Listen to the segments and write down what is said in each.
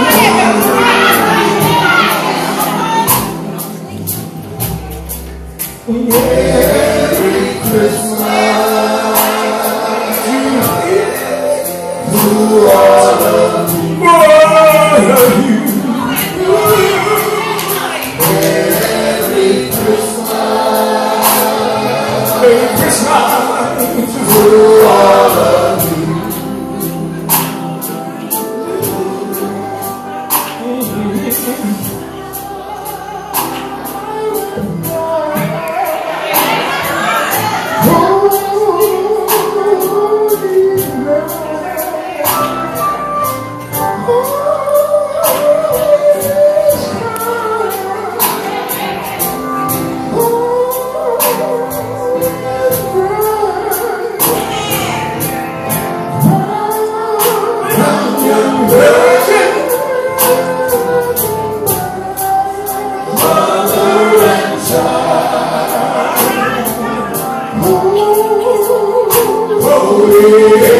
Yeah. are. Worthy. Amen.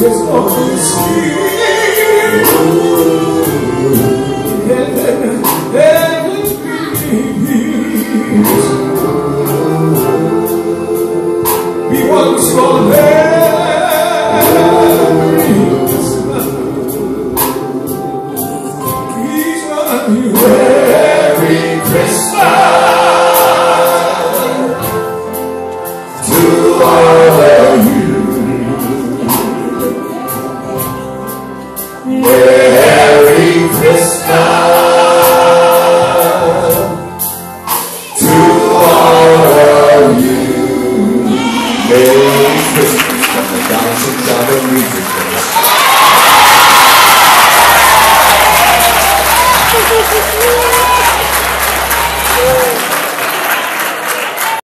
Just always here.